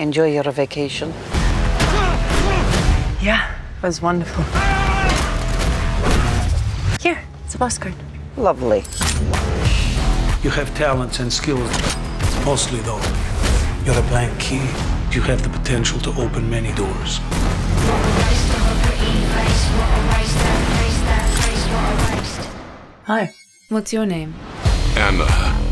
Enjoy your vacation. Yeah, it was wonderful. Here, it's a bus card. Lovely. You have talents and skills, mostly though. You're a blank key. You have the potential to open many doors. Hi. What's your name? Anna.